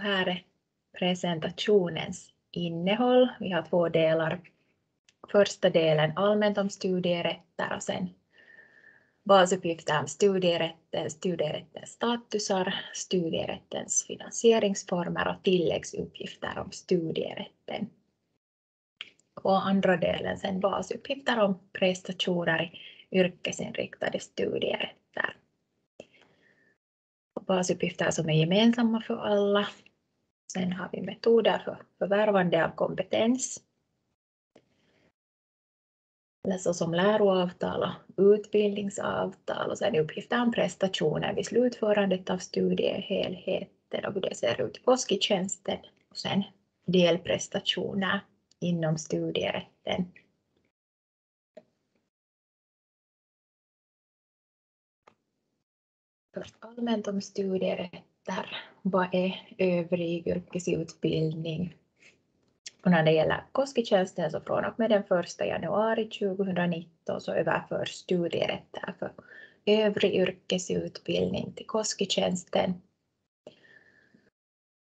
Och här är presentationens innehåll. Vi har två delar. Första delen allmänt om studierätter och sen basuppgifter om studierätten, studierättens statusar, studierättens finansieringsformer och tilläggsuppgifter om studierätten. Och andra delen sen basuppgifter om prestationer i yrkesinriktade studierätter. Och basuppgifter som är gemensamma för alla. Sen har vi metoder för förvärvande av kompetens. Eller såsom läroavtal och utbildningsavtal. Och sen uppgifter om prestationer vid slutförandet av studiehelheten och hur det ser ut i påskitjänsten och sen delprestationer inom studierätten. Först allmänt om studierätter. Vad är övrig yrkesutbildning? Och när det gäller Koskitjänsten så från och med den 1 januari 2019 så överförs studierätter för övrig yrkesutbildning till Koskitjänsten.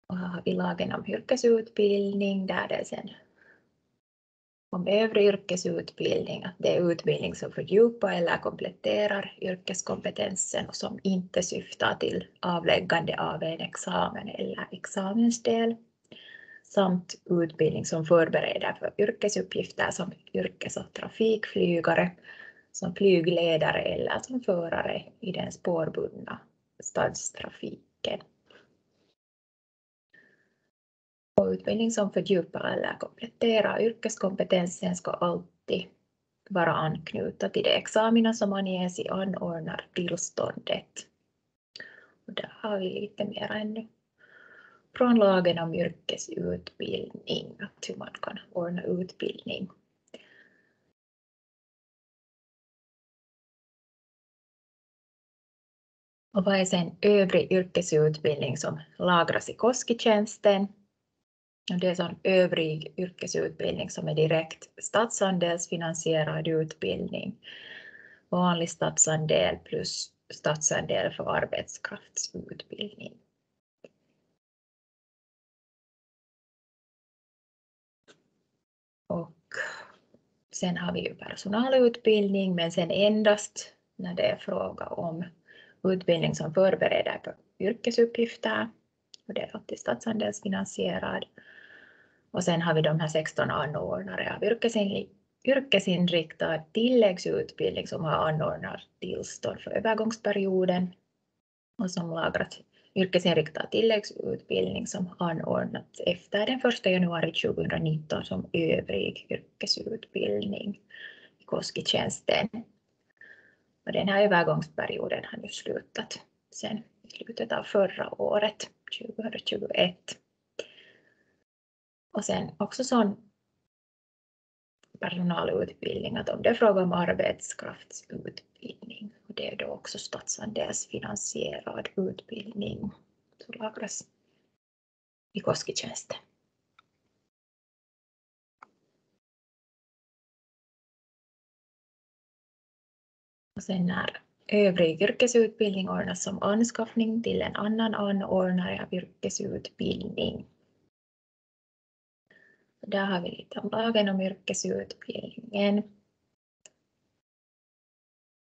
Och här har vi lagen om yrkesutbildning där det sen om övrig yrkesutbildning, att det är utbildning som fördjupar eller kompletterar yrkeskompetensen och som inte syftar till avläggande av en examen eller examensdel samt utbildning som förbereder för yrkesuppgifter som yrkes och trafikflygare, som flygledare eller som förare i den spårbundna stadstrafiken. Utbildning som fördjupar eller kompletterar yrkeskompetensen ska alltid vara anknutna till de examina som anges i anordnartillståndet. Och där har vi lite mer ännu från lagen om yrkesutbildning, att hur man kan ordna utbildning. Och vad är sen övrig yrkesutbildning som lagras i Koskitjänsten? Det är sån övrig yrkesutbildning som är direkt statsandelsfinansierad utbildning. Vanlig statsandel plus statsandel för arbetskraftsutbildning. Och sen har vi ju personalutbildning, men sen endast när det är fråga om utbildning som förbereder på yrkesuppgifter. Och det är alltid statsandelsfinansierad. Och sen har vi de här 16 anordnare av yrkesinriktad tilläggsutbildning som har anordnat tillstånd för övergångsperioden och som lagrat yrkesinriktad tilläggsutbildning som anordnats efter den 1 januari 2019 som övrig yrkesutbildning i Koskitjänsten. Och den här övergångsperioden har nu slutat sen i slutet av förra året, 2021. Och sen också sån personalutbildning, att om det är fråga om arbetskraftsutbildning, och det är då också statsandelsfinansierad utbildning, som lagras i Koskitjänsten. Och sen när övrig yrkesutbildning ordnas som anskaffning till en annan anordnare av yrkesutbildning där har vi lite om lagen om yrkesutbildningen.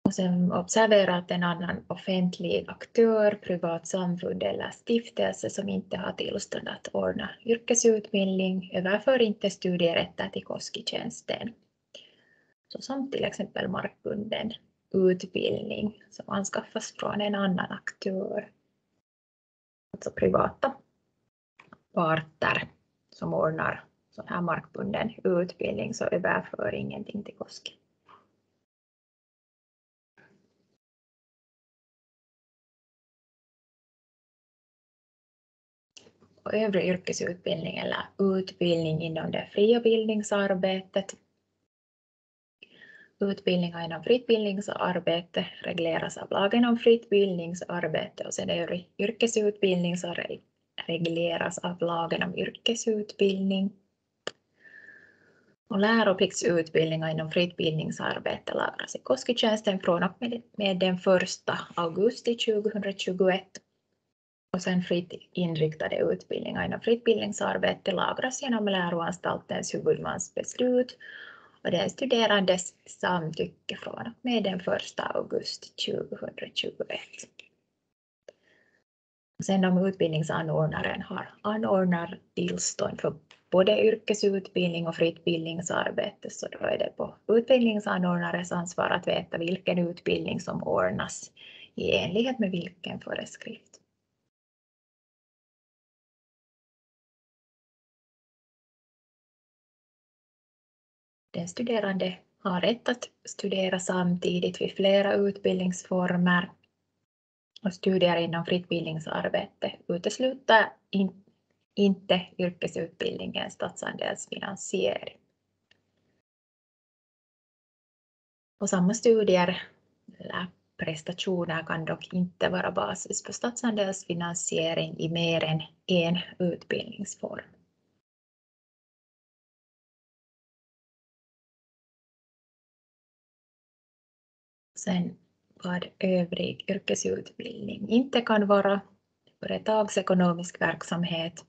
Och sen observera att en annan offentlig aktör, privat samfund eller stiftelse som inte har tillstånd att ordna yrkesutbildning överför inte studierätter till KOSKI-tjänsten. Såsom till exempel markbunden utbildning som anskaffas från en annan aktör. Alltså privata parter som ordnar sån här markbunden utbildning så överför ingenting till KOSK. Och övrig yrkesutbildning eller utbildning inom det fria bildningsarbetet. Utbildningar inom fritt bildningsarbete regleras av lagen om fritt bildningsarbete och sen övrig yrkesutbildning så regleras av lagen om yrkesutbildning. Och läropliktsutbildningar inom fritt bildningsarbete lagras i Koskitjänsten från och med, med den 1 augusti 2021. och sen fritt inriktade utbildningar inom fritt bildningsarbete lagras genom läroanstaltens huvudmans beslut och den studerandes samtycke från och med den 1 augusti 2021. Sen om utbildningsanordnaren har anordnartillstånd för både yrkesutbildning och fritt bildningsarbete så då är det på utbildningsanordnares ansvar att veta vilken utbildning som ordnas i enlighet med vilken föreskrift. Den studerande har rätt att studera samtidigt vid flera utbildningsformer och studier inom fritt bildningsarbete utesluter inte inte yrkesutbildningens statsandelsfinansiering. Och samma studier eller prestationer kan dock inte vara basis för statsandelsfinansiering i mer än en utbildningsform. Sen vad övrig yrkesutbildning inte kan vara företagsekonomisk verksamhet.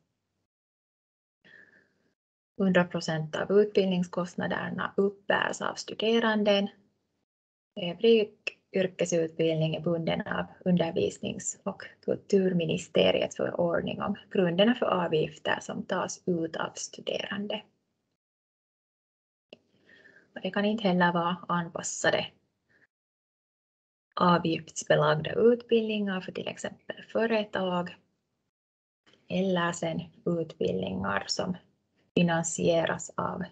100 procent av utbildningskostnaderna uppbärs av studeranden. Övrig yrkesutbildning är bunden av undervisnings och kulturministeriets förordning om grunderna för avgifter som tas ut av studerande. det kan inte heller vara anpassade avgiftsbelagda utbildningar för till exempel företag eller sen utbildningar som finansieras av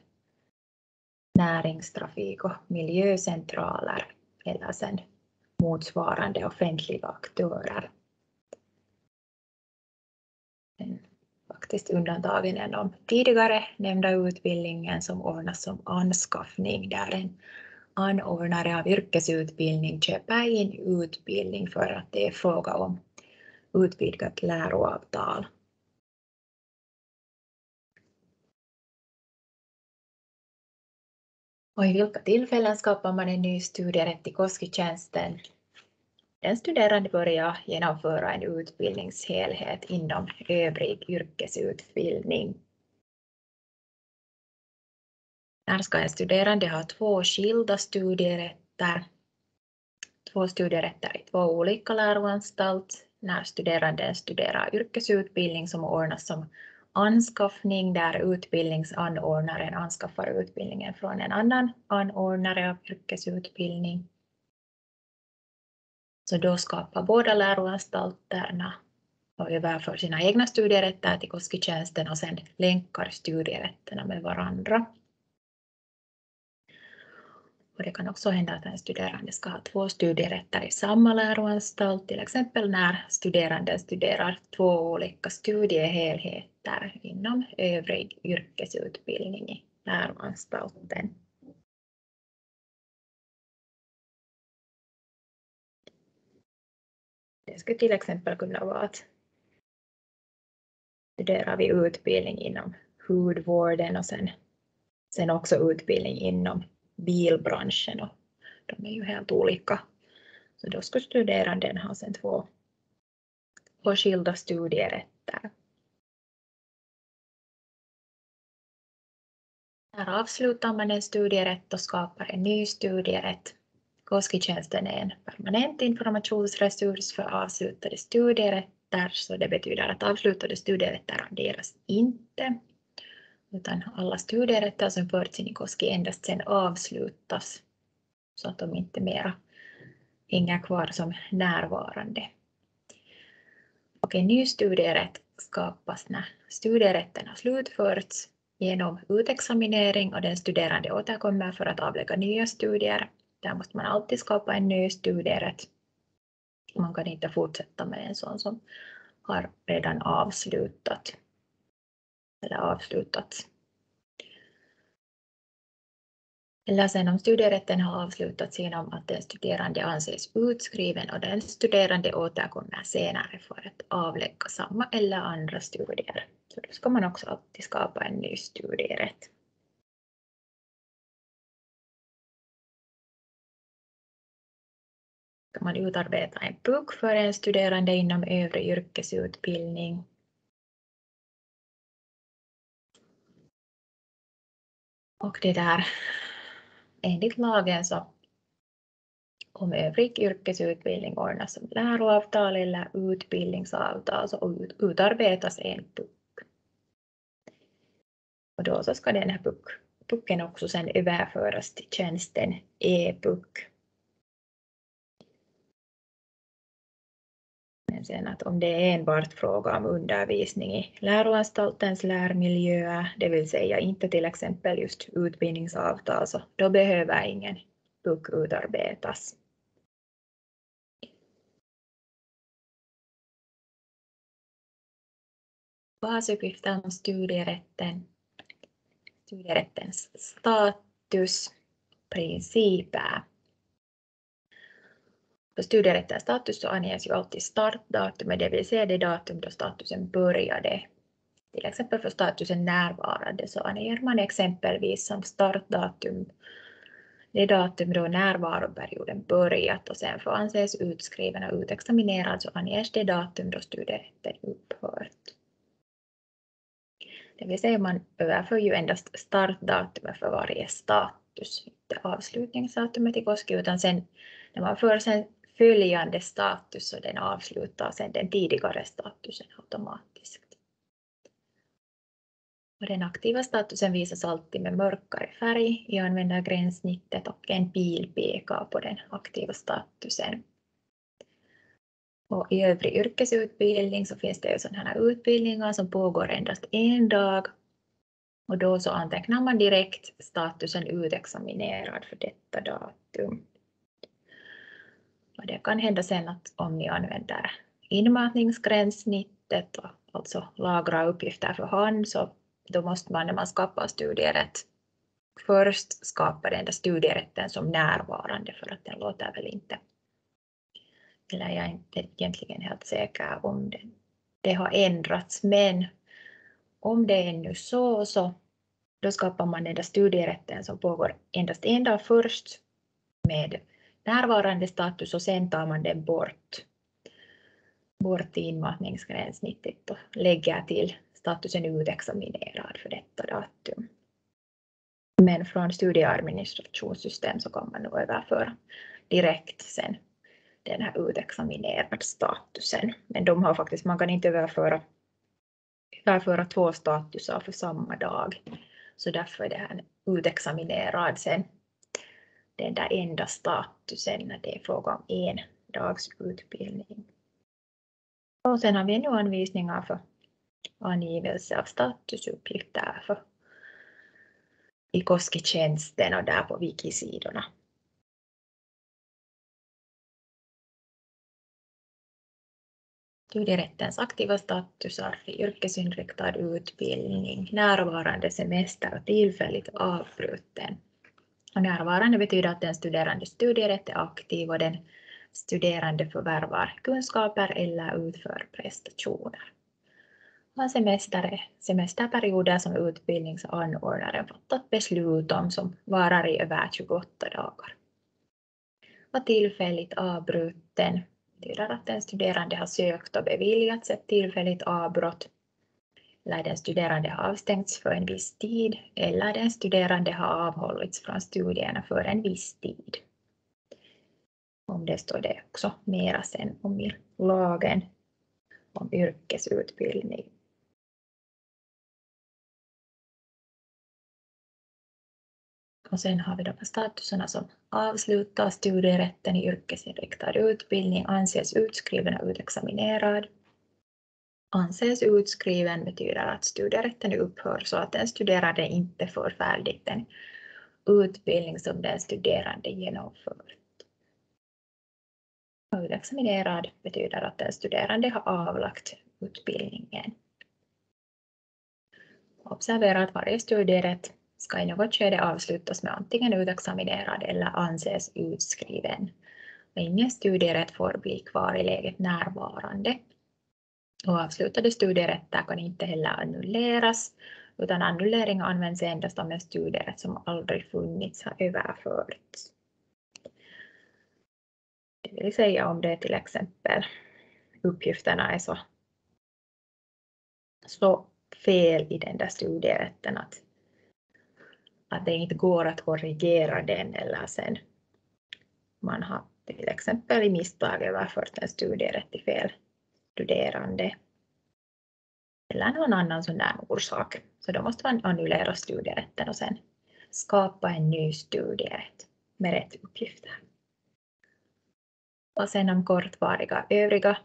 näringstrafik och miljöcentraler eller sen motsvarande offentliga aktörer. Men faktiskt undantagen är de tidigare nämnda utbildningen som ordnas som anskaffning där en anordnare av yrkesutbildning köper in utbildning för att det är fråga om utvidgat läroavtal. Och i vilka tillfällen skapar man en ny studierätt i Koskitjänsten? Den studerande börjar genomföra en utbildningshelhet inom övrig yrkesutbildning. När ska en studerande ha två skilda studierätter, två studierätter i två olika läroanstalt, när studeranden studerar yrkesutbildning som ordnas som anskaffning där utbildningsanordnaren anskaffar utbildningen från en annan anordnare av yrkesutbildning. Så då skapar båda läroanstalterna och överför sina egna studierätter till Koskitjänsten och sen länkar studierätterna med varandra. Och det kan också hända att en studerande ska ha två studierätter i samma läroanstalt, till exempel när studeranden studerar två olika studiehelheter inom övrig yrkesutbildning i läroanstalten. Det skulle till exempel kunna vara att studerar vi utbildning inom hudvården och sen, sen också utbildning inom bilbranschen och de är ju helt olika. Så då ska studeranden ha sen två, två skilda studierätter. Här avslutar man en studierätt och skapar en ny studierätt. KOSKI-tjänsten är en permanent informationsresurs för avslutade studierätter, så det betyder att avslutade studierätter raderas inte utan alla studierätter som förts in i Koski endast sen avslutas så att de inte mera hänger kvar som närvarande. Och en ny studierätt skapas när studierätten har slutförts genom utexaminering och den studerande återkommer för att avlägga nya studier. Där måste man alltid skapa en ny studierätt. Man kan inte fortsätta med en sån som har redan avslutat eller avslutats. Eller sen om studierätten har avslutats genom att den studerande anses utskriven och den studerande återkommer senare för att avlägga samma eller andra studier. Så då ska man också alltid skapa en ny studierätt. Ska man utarbeta en PUC för en studerande inom övrig yrkesutbildning. Och det där, enligt lagen så om övrig yrkesutbildning ordnas som läroavtal eller utbildningsavtal så utarbetas en PUC. Och då så ska den här PUC, PUCen också sen överföras till tjänsten e-PUC. Sen att om det är enbart fråga om undervisning i läroanstaltens lärmiljöer, det vill säga inte till exempel just utbildningsavtal, så då behöver ingen PUC utarbetas. Basuppgifter om studierätten, studierättens status, principer. För studierättens status så anges ju alltid startdatumet, det vill säga det datum då statusen började. Till exempel för statusen närvarande så anger man exempelvis som startdatum det datum då närvaroperioden börjat och sen får anses utskriven och utexaminerad så anges det datum då studierätten upphört. Det vill säga man överför ju endast startdatumet för varje status, inte avslutningsdatumet i Koski, utan sen när man för sen följande status och den avslutar sen den tidigare statusen automatiskt. Och den aktiva statusen visas alltid med mörkare färg i användargränssnittet och en pil pekar på den aktiva statusen. Och I övrig yrkesutbildning så finns det ju sådana här utbildningar som pågår endast en dag. Och då så antecknar man direkt statusen utexaminerad för detta datum. Och det kan hända sen att om ni använder inmatningsgränssnittet och alltså lagra uppgifter för hand så då måste man när man skapar studierätt först skapa den där studierätten som närvarande för att den låter väl inte eller jag är inte egentligen helt säker om det, det har ändrats, men om det är ännu så, så då skapar man den där studierätten som pågår endast en dag först med närvarande status och sen tar man den bort, bort i inmatningsgränssnittet och lägger till statusen utexaminerad för detta datum. Men från studieadministrationssystem så kan man nog överföra direkt sen den här utexaminerad statusen. Men de har faktiskt, man kan inte överföra, överföra två statusar för samma dag. Så därför är det här utexaminerad sen den där enda statusen när det är fråga om en dags utbildning. Och sen har vi nu anvisningar för angivelse av statusuppgifter för i Koski-tjänsten och där på wikisidorna. studierättens aktiva statusar för yrkesinriktad utbildning, närvarande semester och tillfälligt avbruten. Närvarande betyder att den studerande studierätt är aktiv och den studerande förvärvar kunskaper eller utför prestationer. Och semester är semesterperioder som utbildningsanordnaren fattat beslut om som varar i över 28 dagar. Och tillfälligt avbruten betyder att den studerande har sökt och beviljats ett tillfälligt avbrott eller den studerande har avstängts för en viss tid eller den studerande har avhållits från studierna för en viss tid. Om det står det också mera sen om i lagen om yrkesutbildning. Och sen har vi de här statuserna som avslutar studierätten i yrkesinriktad utbildning, anses utskriven och utexaminerad. Anses utskriven betyder att studierätten upphör så att den studerande inte får färdigt den utbildning som den studerande genomfört. Utexaminerad betyder att den studerande har avlagt utbildningen. Observera att varje studierätt ska i något skede avslutas med antingen utexaminerad eller anses utskriven. Och ingen studierätt får bli kvar i läget närvarande. Och avslutade studierätter kan inte heller annulleras, utan annullering används endast om en studierätt som aldrig funnits har överförts. Det vill säga om det till exempel. Uppgifterna är så, så fel i den där studierätten att, att det inte går att korrigera den eller sen. Man har till exempel i misstag överfört en studierätt till fel studerande eller någon annan sån där orsak. Så då måste man annullera studierätten och sen skapa en ny studierätt med rätt uppgifter. Och sen om kortvariga övriga.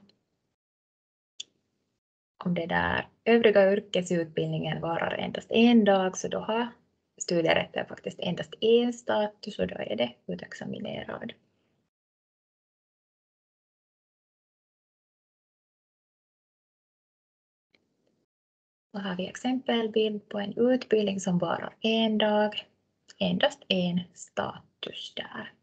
Om det där övriga yrkesutbildningen varar endast en dag så då har studierätten faktiskt endast en status och då är det utexaminerad. Har vi exempelbild på en utbildning som varar en dag, endast en status där.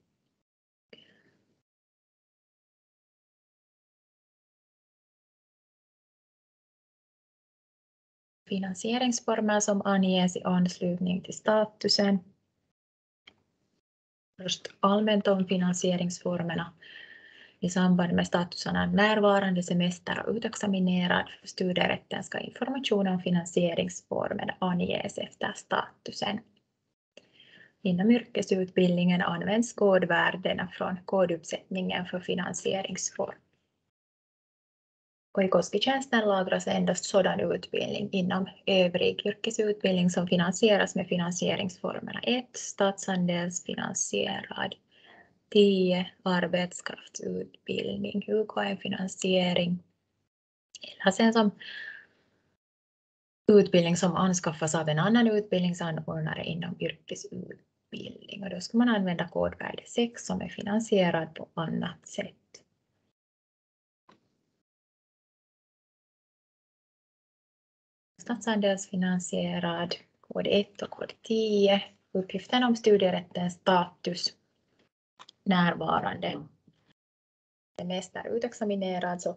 Finansieringsformer som anges i anslutning till statusen. Först allmänt om finansieringsformerna. I samband med statusen av närvarande semester och utexaminerad för studierätten ska information om finansieringsformen anges efter statusen. Inom yrkesutbildningen används kodvärdena från koduppsättningen för finansieringsform. Och i Koskitjänsten lagras endast sådan utbildning inom övrig yrkesutbildning som finansieras med finansieringsformerna 1. Statsandelsfinansierad 10. Arbetskraftsutbildning, UKM-finansiering. Eller sen som utbildning som anskaffas av en annan utbildningsanordnare inom yrkesutbildning. Och då ska man använda kodvärde 6 som är finansierad på annat sätt. Statsandelsfinansierad, kod 1 och kod 10. Uppgiften om studierättens status närvarande. Semester utexaminerad så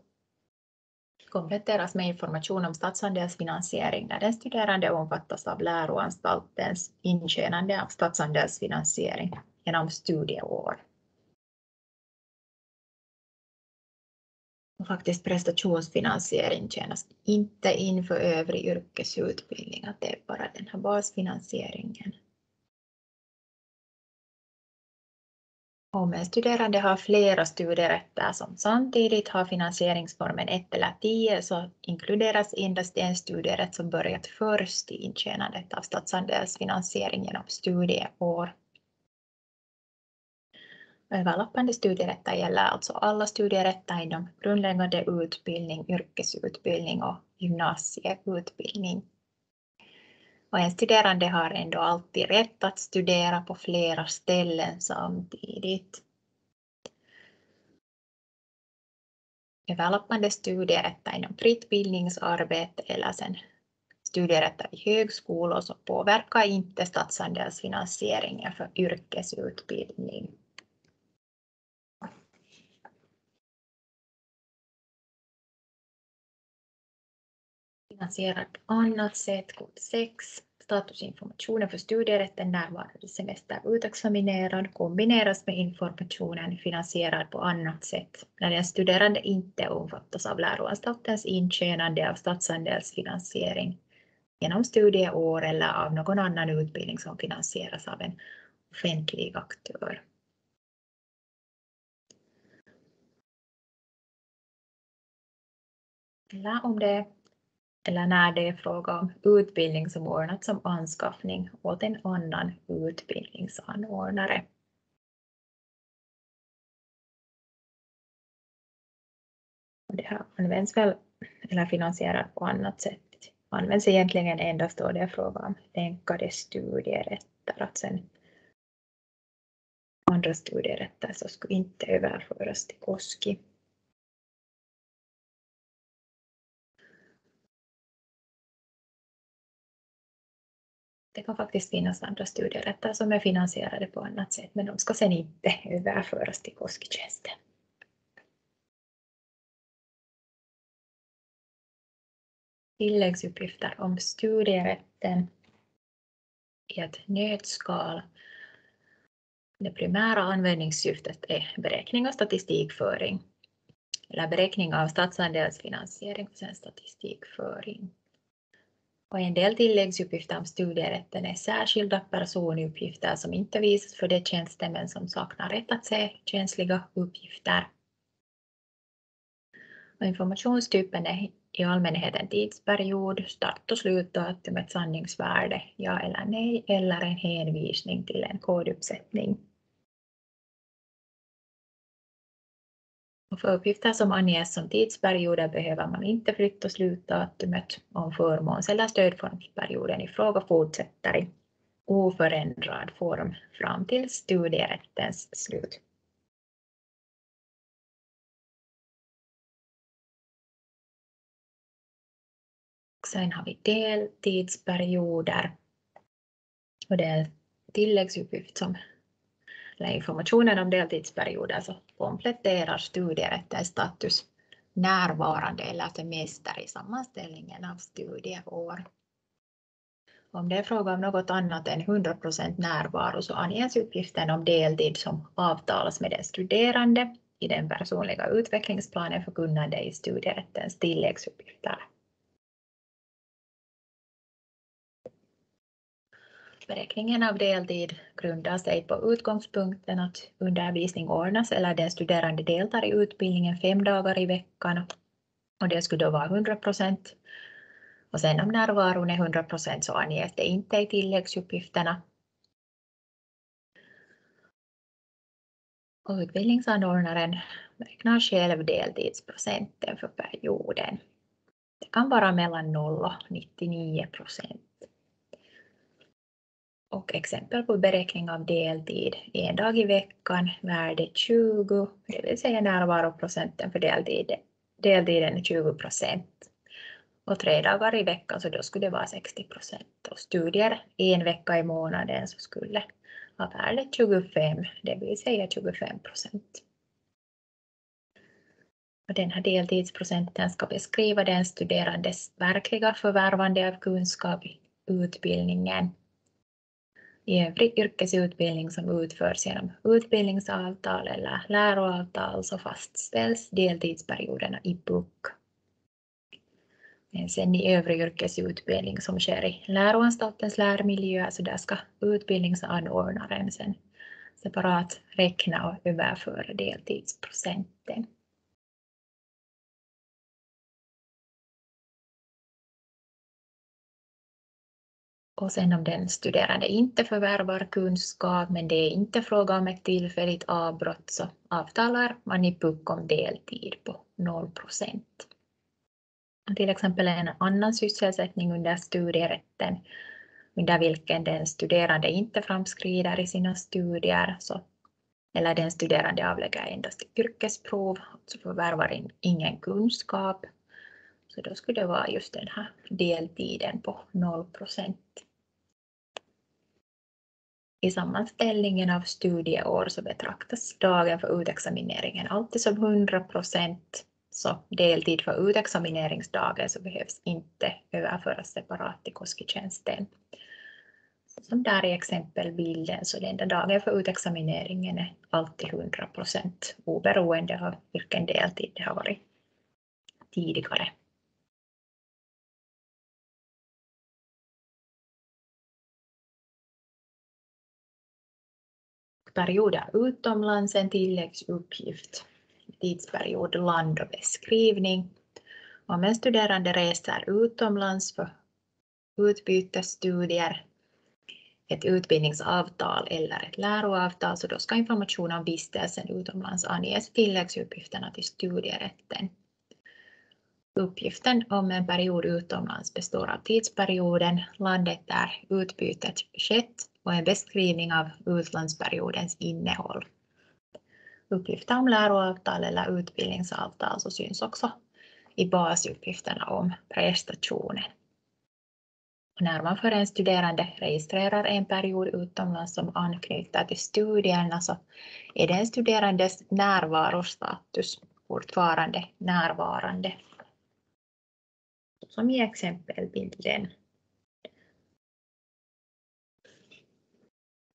kompletteras med information om statsandelsfinansiering när den studerande omfattas av läroanstaltens intjänande av statsandelsfinansiering genom studieår. Och faktiskt prestationsfinansiering tjänas inte in för övrig yrkesutbildning, att det är bara den här basfinansieringen. Om en studerande har flera studierätter som samtidigt har finansieringsformen 1 eller 10 så inkluderas endast den studierätt som börjat först i intjänandet av statsandelsfinansiering genom studieår. Överlappande studierätter gäller alltså alla studierätter inom grundläggande utbildning, yrkesutbildning och gymnasieutbildning. Och en studerande har ändå alltid rätt att studera på flera ställen samtidigt. Överlappande studierätter inom fritt bildningsarbete eller sen studierätter i högskolor så påverkar inte statsandelsfinansieringen för yrkesutbildning. Finansierad på annat sätt, kod 6. Statusinformationen för studierätten närvarande semester utexaminerad kombineras med informationen finansierad på annat sätt när den studerande inte omfattas av läroanstaltens intjänande av statsandelsfinansiering genom studieår eller av någon annan utbildning som finansieras av en offentlig aktör. Eller om det eller när det är fråga om utbildning som ordnats som anskaffning åt en annan utbildningsanordnare. det här används väl, eller finansierat på annat sätt, används egentligen endast då det är fråga om länkade studierätter. Att sen andra studierätter så skulle inte överföras till KOSKI. Det kan faktiskt finnas andra studierätter som är finansierade på annat sätt, men de ska sen inte överföras till KOSK-tjänsten. Tilläggsuppgifter om studierätten i ett nötskal. Det primära användningssyftet är beräkning och statistikföring eller beräkning av statsandelsfinansiering och sen statistikföring. Och en del tilläggsuppgifter om studierätten är särskilda personuppgifter som inte visas för de tjänstemän som saknar rätt att se känsliga uppgifter. Och informationstypen är i allmänhet en tidsperiod, start och slutdatum, ett sanningsvärde, ja eller nej, eller en hänvisning till en koduppsättning. Och för uppgifter som anges som tidsperioder behöver man inte flytta slutdatumet om förmåns eller stödformsperioden i fråga fortsätter i oförändrad form fram till studierättens slut. Sen har vi deltidsperioder. Och det är tilläggsuppgift som eller informationen om deltidsperioder så kompletterar studierättens eh, status närvarande eller semester i sammanställningen av studieår. Om det är fråga om något annat än 100% närvaro så anges uppgiften om deltid som avtalas med den studerande i den personliga utvecklingsplanen för kunnande i studierättens tilläggsuppgifter. Beräkningen av deltid grundar sig på utgångspunkten att undervisning ordnas eller den studerande deltar i utbildningen fem dagar i veckan och det skulle då vara 100 procent. Och sen om närvaron är 100 procent så anges det inte i tilläggsuppgifterna. Och utbildningsanordnaren räknar själv deltidsprocenten för perioden. Det kan vara mellan 0 och 99 procent. Och exempel på beräkning av deltid, en dag i veckan, värde 20, det vill säga närvaroprocenten för deltid, deltiden är 20 procent. Och tre dagar i veckan, så då skulle det vara 60 procent. Och studier en vecka i månaden så skulle ha värdet 25, det vill säga 25 procent. Och den här deltidsprocenten ska beskriva den studerandes verkliga förvärvande av kunskap i utbildningen övrig yrkesutbildning som utförs genom utbildningsavtal eller läroavtal så fastställs deltidsperioderna i PUK. Men sen i övrig yrkesutbildning som sker i läroanstaltens lärmiljö så där ska utbildningsanordnaren sen separat räkna och överföra deltidsprocenten. Och sen om den studerande inte förvärvar kunskap, men det är inte fråga om ett tillfälligt avbrott, så avtalar man i PUK om deltid på 0 procent. Till exempel en annan sysselsättning under studierätten, under vilken den studerande inte framskrider i sina studier, så, eller den studerande avlägger endast yrkesprov, så förvärvar ingen kunskap, så då skulle det vara just den här deltiden på 0 procent. I sammanställningen av studieår så betraktas dagen för utexamineringen alltid som 100 procent, så deltid för utexamineringsdagen så behövs inte överföras separat till KOSKI-tjänsten. Som där i exempelbilden så den dagen för utexamineringen är alltid 100 procent oberoende av vilken deltid det har varit tidigare. Perioder utomlands en tilläggsuppgift, tidsperiod land och beskrivning. Om en studerande reser utomlands för utbytesstudier, ett utbildningsavtal eller ett läroavtal, så då ska information om vistelsen utomlands anges i tilläggsuppgifterna till studierätten. Uppgiften om en period utomlands består av tidsperioden, landet där utbytet skett och en beskrivning av utlandsperiodens innehåll. Uppgifter om läroavtal eller utbildningsavtal så syns också i basuppgifterna om prestationen. Och när man för en studerande registrerar en period utomlands som anknyter till studierna så är den studerandes närvarostatus fortfarande närvarande. Som i exempelbilden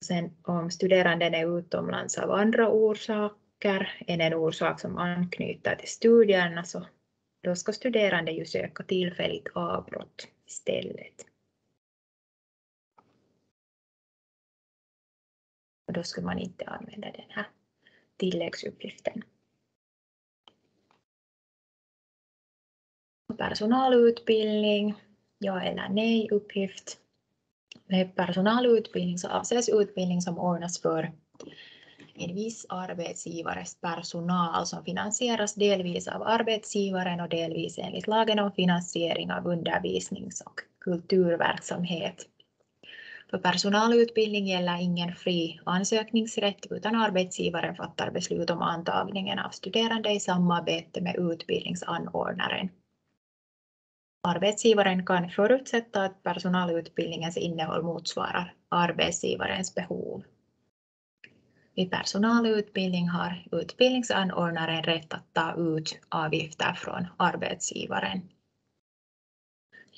Sen om studeranden är utomlands av andra orsaker än en orsak som anknyter till studierna så då ska studerande ju söka tillfälligt avbrott istället. Och då skulle man inte använda den här tilläggsuppgiften. Personalutbildning, ja eller nej uppgift. Med personalutbildning så avses utbildning som ordnas för en viss arbetsgivares personal som finansieras delvis av arbetsgivaren och delvis enligt lagen om finansiering av undervisnings och kulturverksamhet. För personalutbildning gäller ingen fri ansökningsrätt utan arbetsgivaren fattar beslut om antagningen av studerande i samarbete med utbildningsanordnaren. Arbetsgivaren kan förutsätta att personalutbildningens innehåll motsvarar arbetsgivarens behov. Vid personalutbildning har utbildningsanordnaren rätt att ta ut avgifter från arbetsgivaren.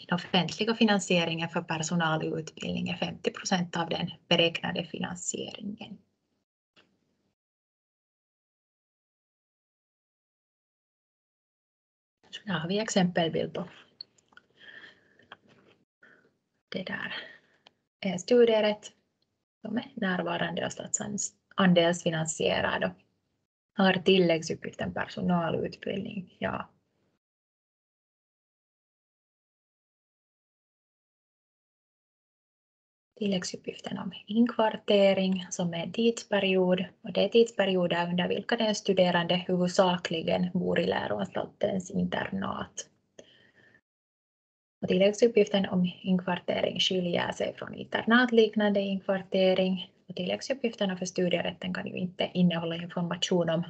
Den offentliga finansieringen för personalutbildning är 50 procent av den beräknade finansieringen. Så här har vi exempelbild på det där är studierätt som är närvarande och statsandelsfinansierad och har tilläggsuppgiften personalutbildning. Ja. Tilläggsuppgiften om inkvartering som är en tidsperiod och det är tidsperioder under vilka den studerande huvudsakligen bor i läroanstaltens internat. Och tilläggsuppgiften om inkvartering skiljer sig från internatliknande inkvartering. Och tilläggsuppgifterna för studierätten kan ju inte innehålla information om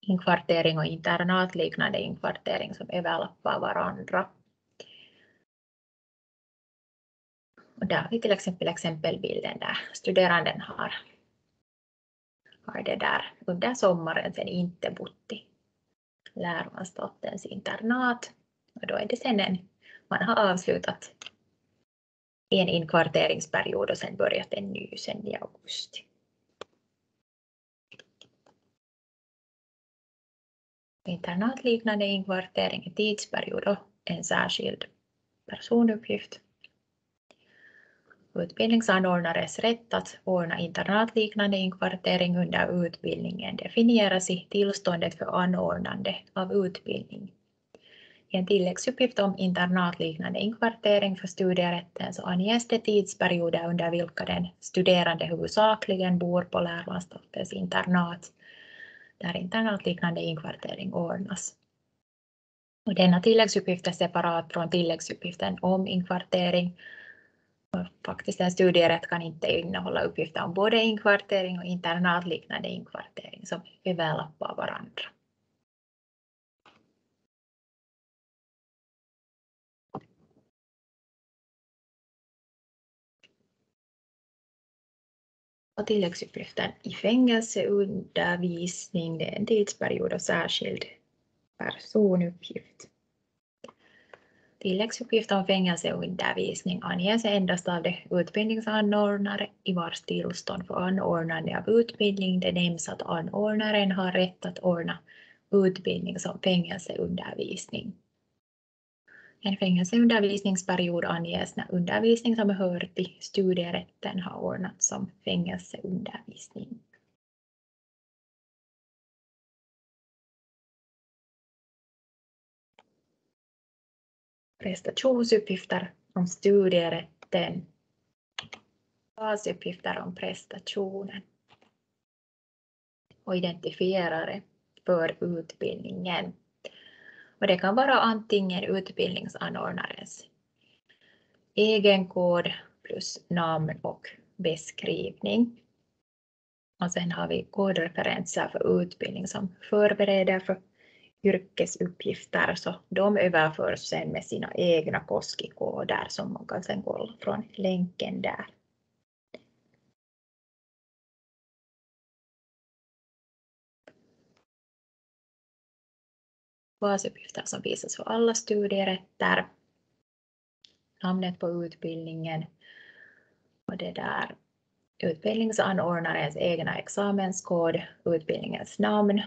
inkvartering och internatliknande inkvartering som överlappar varandra. Och där har vi till exempel exempelbilden där studeranden har, har det där under sommaren sen inte bott i läroanstaltens internat. Och då är det sen en man har avslutat en inkvarteringsperiod och sen börjat en ny sen i augusti. Internatliknande inkvartering är tidsperiod och en särskild personuppgift. Utbildningsanordnares rätt att ordna internatliknande inkvartering under utbildningen definieras i tillståndet för anordnande av utbildning i en tilläggsuppgift om internatliknande inkvartering för studierätten så anges det tidsperioder under vilka den studerande huvudsakligen bor på läroanstaltens internat där internatliknande inkvartering ordnas. Och denna tilläggsuppgift är separat från tilläggsuppgiften om inkvartering. Faktiskt en studierätt kan inte innehålla uppgifter om både inkvartering och internatliknande inkvartering som överlappar varandra. Och tilläggsuppgiften i fängelseundervisning, det är en tidsperiod och särskild personuppgift. Tilläggsuppgift om fängelseundervisning anges endast av de utbildningsanordnare i vars tillstånd för anordnande av utbildning det nämns att anordnaren har rätt att ordna utbildning som fängelseundervisning. En fängelseundervisningsperiod anges när undervisning som hör till studierätten har ordnats som fängelseundervisning. Prestationsuppgifter om studierätten. Basuppgifter om prestationen. Och identifierare för utbildningen. Och det kan vara antingen utbildningsanordnarens egen kod plus namn och beskrivning. Och sen har vi kodreferenser för utbildning som förbereder för yrkesuppgifter, så de överförs sen med sina egna KOSKI-koder som man kan sen kolla från länken där. Basuppgifter som visas för alla studierätter, namnet på utbildningen och det där utbildningsanordnarens egna examenskod, utbildningens namn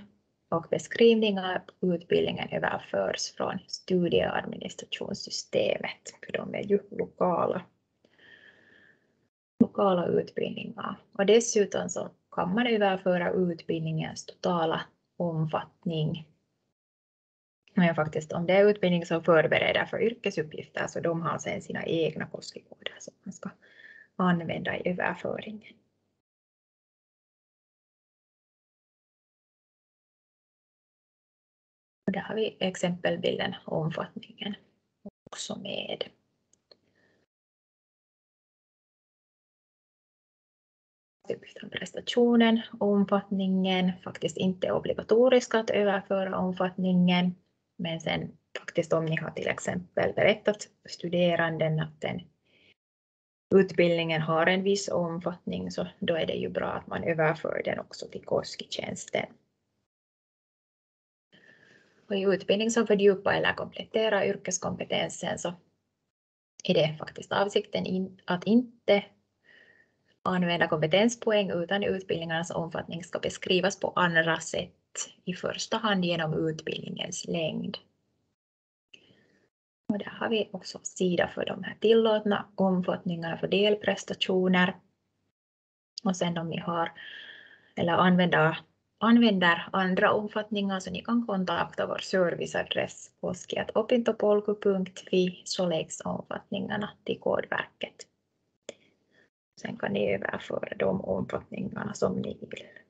och beskrivning av utbildningen överförs från studieadministrationssystemet, för de är ju lokala, lokala utbildningar. Och dessutom så kan man överföra utbildningens totala omfattning. Men faktiskt om det är utbildning som förbereder för yrkesuppgifter så de har sen sina egna koskikoder som man ska använda i överföringen. Och där har vi exempelbilden omfattningen också med. prestationen, omfattningen, faktiskt inte obligatoriskt att överföra omfattningen, men sen faktiskt om ni har till exempel berättat studeranden att den utbildningen har en viss omfattning så då är det ju bra att man överför den också till KOSKI-tjänsten. Och I utbildning som fördjupar eller kompletterar yrkeskompetensen så är det faktiskt avsikten in, att inte använda kompetenspoäng utan utbildningarnas omfattning ska beskrivas på andra sätt, i första hand genom utbildningens längd. Och där har vi också sida för de här tillåtna omfattningarna för delprestationer. Och sen om ni har eller använder, använder andra omfattningar så ni kan kontakta vår serviceadress koskiatopintopolku.fi så läggs omfattningarna till Kodverket. Sen kan ni överföra de omfattningarna som ni vill.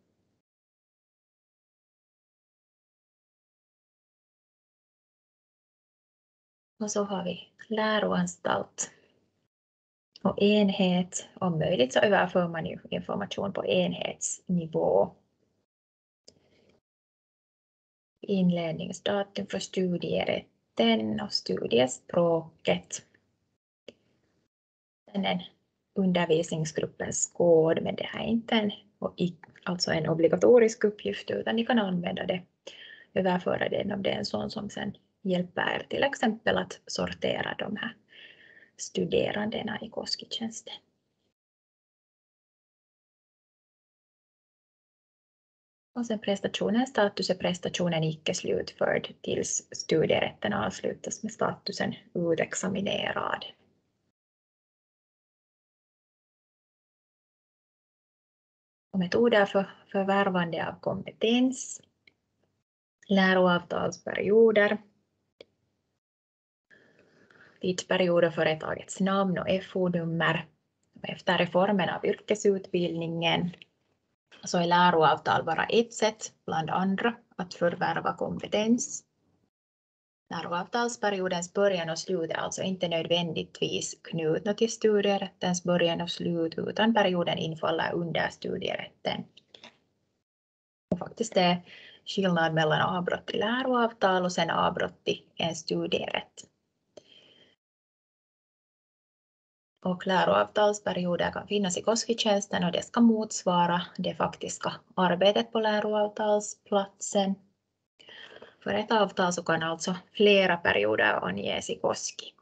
Och så har vi läroanstalt och enhet. Om möjligt så överför man ju information på enhetsnivå. Inledningsdatum för studierätten och studiespråket. Sen en undervisningsgruppens kod, men det här är inte en, alltså en obligatorisk uppgift utan ni kan använda det, överföra den om det är en sån som sen hjälper er till exempel att sortera de här studerandena i KOSKI-tjänsten. Och sen prestationens status är prestationen icke slutförd tills studierätten avslutas med statusen utexaminerad. och metoder för förvärvande av kompetens, läroavtalsperioder, tidsperioder, företagets namn och FO-nummer. Efter reformen av yrkesutbildningen så är läroavtal bara ett sätt bland andra att förvärva kompetens. Läroavtalsperiodens början och slut är alltså inte nödvändigtvis knutna till studierättens början och slut utan perioden infaller under studierätten. Och faktiskt det är skillnad mellan avbrott i läroavtal och sen avbrott i en studierätt. Och läroavtalsperioder kan finnas i KOSKI-tjänsten och det ska motsvara det faktiska arbetet på läroavtalsplatsen för ett avtal så kan alltså flera perioder anges i KOSKI.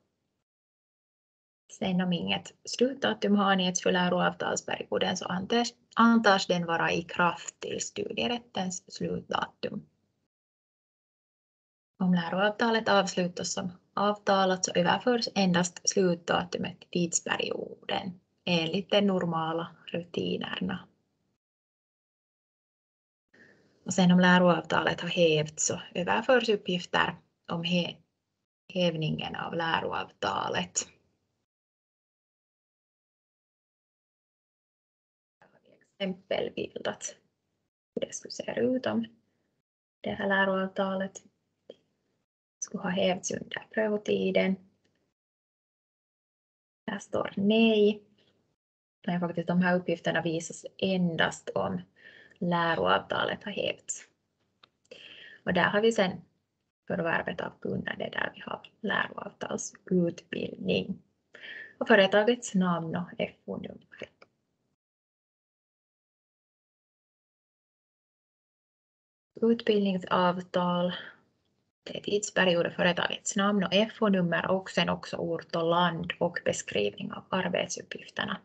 Sen om inget slutdatum har angetts för läroavtalsperioden så antas, antas den vara i kraft till studierättens slutdatum. Om läroavtalet avslutas som avtalat så överförs endast slutdatumet till tidsperioden enligt de normala rutinerna. Och sen om läroavtalet har hävts så överförs uppgifter om hävningen av läroavtalet. Exempelbildat hur det skulle se ut om det här läroavtalet skulle ha hävts under prövotiden. Här står nej. Men faktiskt de här uppgifterna visas endast om läroavtalet har hävts. Och där har vi sen förvärvet av kunnande där vi har läroavtalsutbildning och företagets namn och FO-nummer. Utbildningsavtal, det är tidsperiod och företagets namn och FO-nummer och sen också ort och land och beskrivning av arbetsuppgifterna.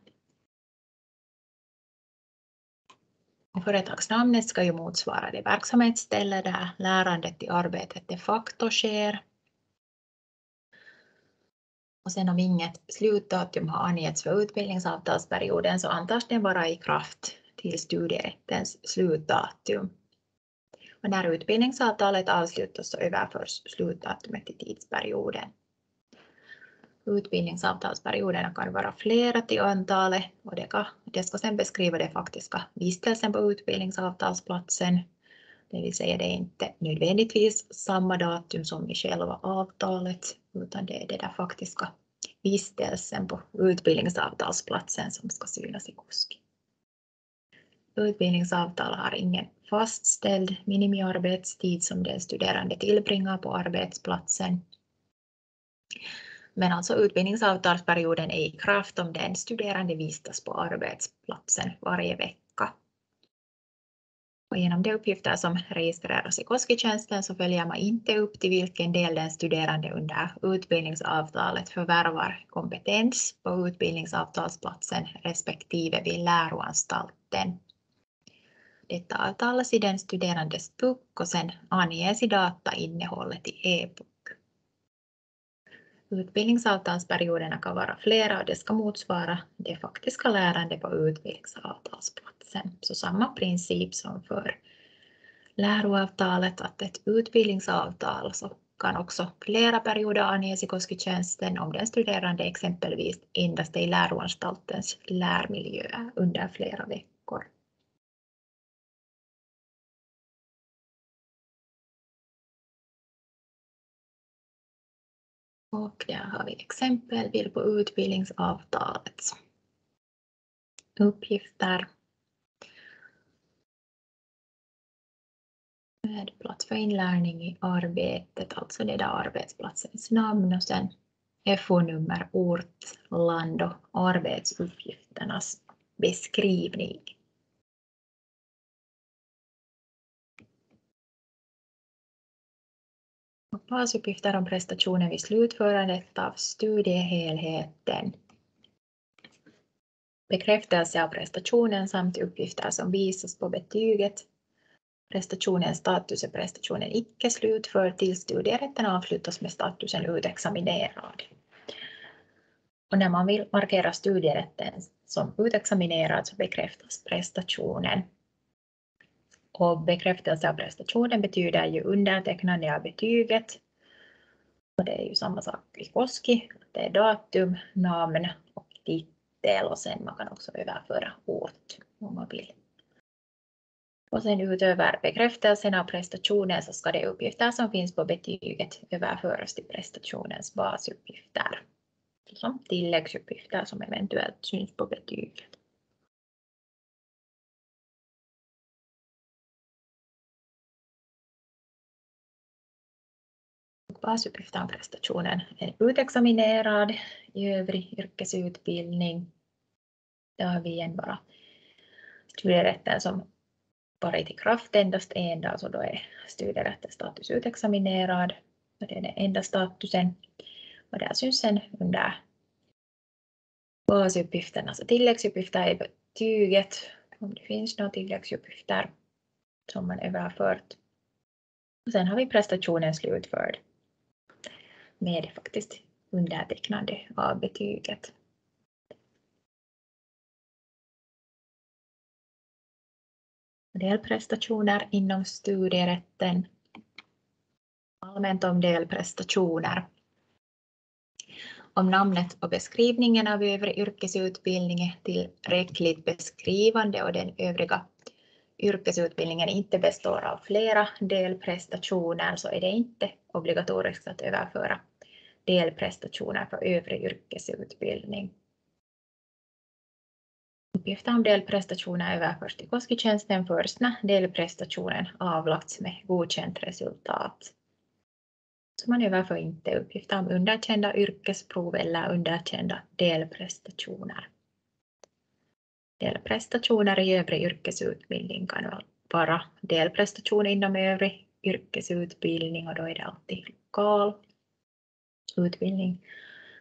Företagsnamnet ska ju motsvara det verksamhetsställe där lärandet i arbetet de facto sker. Och sen om inget slutdatum har angetts för utbildningsavtalsperioden så antas den vara i kraft till studierättens slutdatum. Och när utbildningsavtalet avslutas så överförs slutdatumet till tidsperioden. Utbildningsavtalsperioderna kan vara flera till antalet och det, kan, det ska sen beskriva den faktiska vistelsen på utbildningsavtalsplatsen. Det vill säga det är inte nödvändigtvis samma datum som i själva avtalet utan det är den där faktiska vistelsen på utbildningsavtalsplatsen som ska synas i KUSK. Utbildningsavtal har ingen fastställd minimiarbetstid som den studerande tillbringar på arbetsplatsen. Men alltså utbildningsavtalsperioden är i kraft om den studerande vistas på arbetsplatsen varje vecka. Och genom de uppgifter som registreras i Koskitjänsten så följer man inte upp till vilken del den studerande under utbildningsavtalet förvärvar kompetens på utbildningsavtalsplatsen respektive vid läroanstalten. Detta avtalas i den studerandes PUK och sen anges i datainnehållet i e-bok. Utbildningsavtalsperioderna kan vara flera och det ska motsvara det faktiska lärandet på utbildningsavtalsplatsen. Så samma princip som för läroavtalet, att ett utbildningsavtal så kan också flera perioder anges i Koskitjänsten om den studerande exempelvis endast är i läroanstaltens lärmiljö under flera veckor. Och där har vi exempelbild på utbildningsavtalet. Uppgifter. Med plats för inlärning i arbetet, alltså det där arbetsplatsens namn och sen FO-nummer, ort, land och arbetsuppgifternas beskrivning. Basuppgifter om prestationen vid slutförandet av studiehelheten. Bekräftelse av prestationen samt uppgifter som visas på betyget. Prestationens status är prestationen icke slutförd till studierätten avslutas med statusen utexaminerad. Och när man vill markera studierätten som utexaminerad så bekräftas prestationen och bekräftelse av prestationen betyder ju undertecknande av betyget. Och det är ju samma sak i Koski. Det är datum, namn och titel och sen man kan också överföra ort om man vill. Och sen utöver bekräftelsen av prestationen så ska de uppgifter som finns på betyget överföras till prestationens basuppgifter. Som tilläggsuppgifter som eventuellt syns på betyget. Basuppgifter om prestationen är utexaminerad i övrig yrkesutbildning. Där har vi igen bara studierätten som varit i kraft endast en dag, så då är studierättens status utexaminerad. Och det är den enda statusen. Och där syns sen under basuppgifterna, alltså tilläggsuppgifter i betyget, om det finns några tilläggsuppgifter som man överfört. Och sen har vi prestationen slutförd med faktiskt undertecknande av betyget. Delprestationer inom studierätten. Allmänt om delprestationer. Om namnet och beskrivningen av övrig yrkesutbildning är tillräckligt beskrivande och den övriga yrkesutbildningen inte består av flera delprestationer så är det inte obligatoriskt att överföra delprestationer för övrig yrkesutbildning. Uppgifter om delprestationer överförs till KOSKI-tjänsten först när delprestationen avlagts med godkänt resultat. Så man överför inte uppgifter om underkända yrkesprov eller underkända delprestationer. Delprestationer i övrig yrkesutbildning kan vara delprestation inom övrig yrkesutbildning och då är det alltid lokal utbildning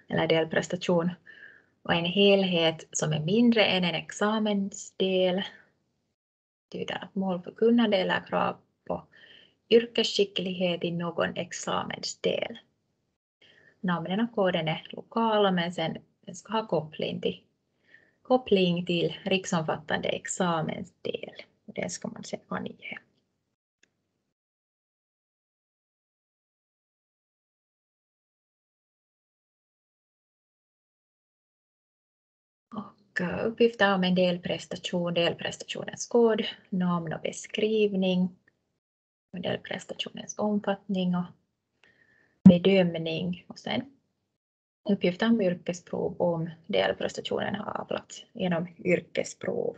eller delprestation och en helhet som är mindre än en examensdel betyder att mål för kunnande eller krav på yrkesskicklighet i någon examensdel. Namnen och koden är lokala men sen den ska ha koppling till, koppling till riksomfattande examensdel. Det ska man sen ange. Eh, uppgifter om en delprestation, delprestationens kod, namn och beskrivning, delprestationens omfattning och bedömning och sen uppgifter om yrkesprov om delprestationen har avlagts genom yrkesprov.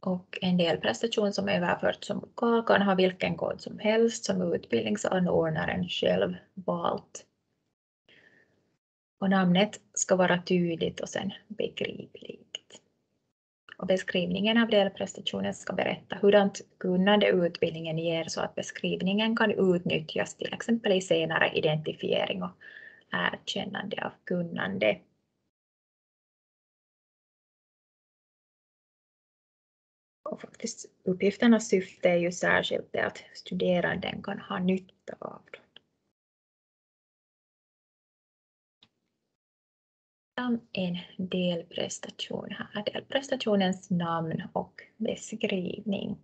Och en delprestation som överförts som lokal kan ha vilken kod som helst som utbildningsanordnaren själv valt. Och namnet ska vara tydligt och sen begripligt. Och beskrivningen av delprestationen ska berätta hurdant kunnande utbildningen ger så att beskrivningen kan utnyttjas till exempel i senare identifiering och erkännande av kunnande. Och faktiskt uppgifternas syfte är ju särskilt det att studeranden kan ha nytta av dem. En delprestation här, delprestationens namn och beskrivning.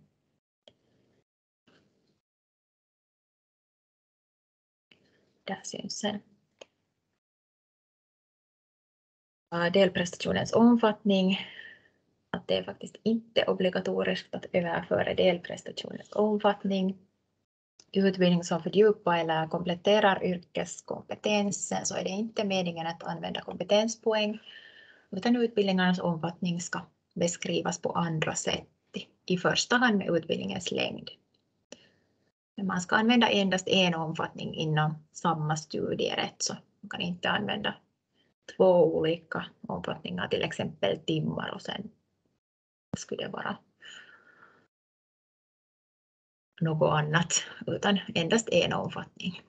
Där syns den. Delprestationens omfattning att det är faktiskt inte obligatoriskt att överföra delprestationens omfattning. Utbildning som fördjupar eller kompletterar yrkeskompetensen så är det inte meningen att använda kompetenspoäng utan utbildningarnas omfattning ska beskrivas på andra sätt, i första hand med utbildningens längd. Men man ska använda endast en omfattning inom samma studierätt så man kan inte använda två olika omfattningar, till exempel timmar och sen skulle vara något annat, utan endast en omfattning.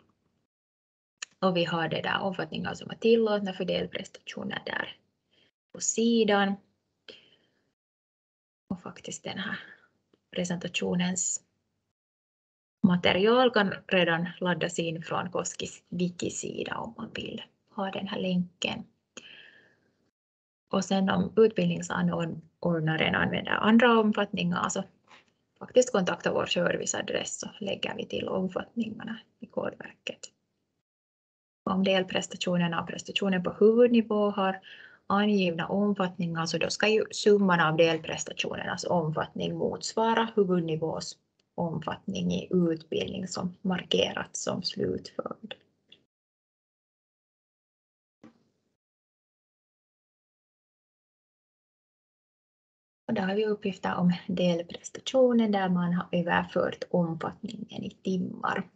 Och vi har det där omfattningar som är tillåtna för delprestationer där på sidan. Och faktiskt den här presentationens material kan redan laddas in från Koskis wiki-sida om man vill ha den här länken. Och sen om utbildningsanordnaren använder andra omfattningar så faktiskt kontakta vår serviceadress så lägger vi till omfattningarna i kodverket. Om delprestationerna och prestationen på huvudnivå har angivna omfattningar så då ska ju summan av delprestationernas alltså omfattning motsvara huvudnivås omfattning i utbildning som markerats som slutförd. Och då har vi uppgifter om delprestationen där man har överfört omfattningen i timmar.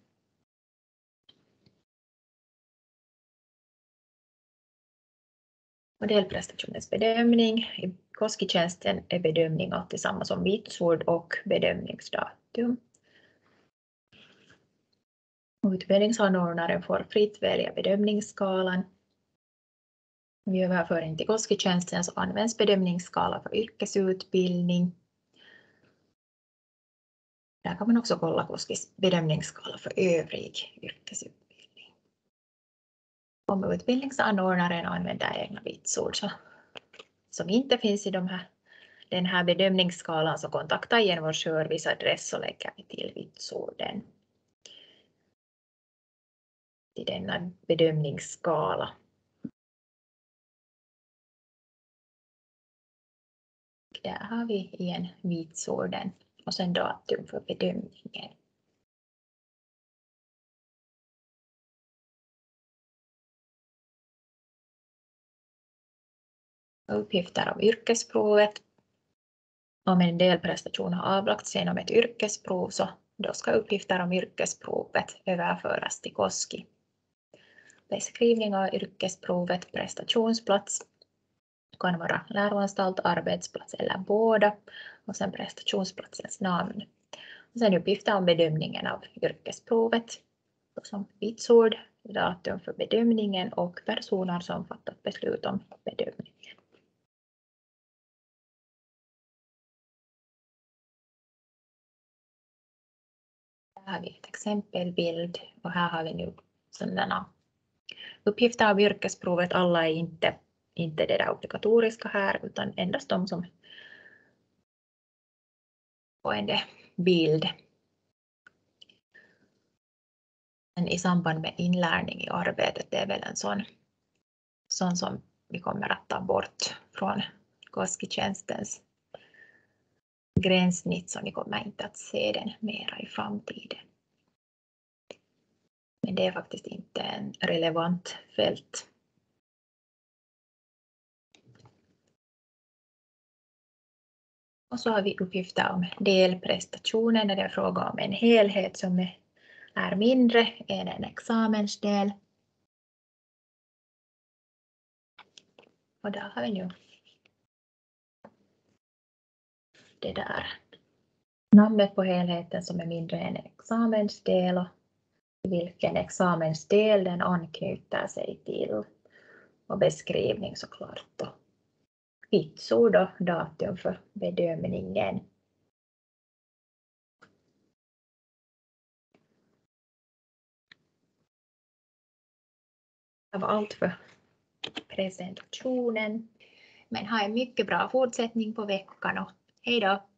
Och delprestationens bedömning. I Koski-tjänsten är bedömning alltid samma som vitsord och bedömningsdatum. Utbildningsanordnaren får fritt välja bedömningsskalan vid överföring till Koski-tjänsten så används bedömningsskala för yrkesutbildning. Där kan man också kolla Koskis bedömningsskala för övrig yrkesutbildning. Om utbildningsanordnaren använder egna vitsord så, som inte finns i de här, den här bedömningsskalan så kontakta igen vår serviceadress så lägger vi till vitsorden till denna bedömningsskala. Där har vi igen vitsorden och sen datum för bedömningen. Uppgifter om yrkesprovet. Om en delprestation har avlagts genom ett yrkesprov så då ska uppgifter om yrkesprovet överföras till Koski. Beskrivning av yrkesprovet, prestationsplats, kan vara läroanstalt, arbetsplats eller båda och sen prestationsplatsens namn. Och sen uppgifter om bedömningen av yrkesprovet som vitsord, datum för bedömningen och personer som fattat beslut om bedömningen. Här har vi ett exempelbild och här har vi nu sådana uppgifter av yrkesprovet. Alla är inte, inte det där obligatoriska här utan endast de som på en bild. Men i samband med inlärning i arbetet, det är väl en sån, sån som vi kommer att ta bort från KOSKI-tjänstens gränssnitt, så ni kommer inte att se den mera i framtiden. Men det är faktiskt inte en relevant fält. Och så har vi uppgifter om delprestationen när det är fråga om en helhet som är mindre än en examensdel. Och där har vi nu det där namnet på helheten som är mindre än en examensdel och vilken examensdel den anknyter sig till och beskrivning såklart då. Vitsord och datum för bedömningen. Det var allt för presentationen. Men ha en mycket bra fortsättning på veckan och hej då!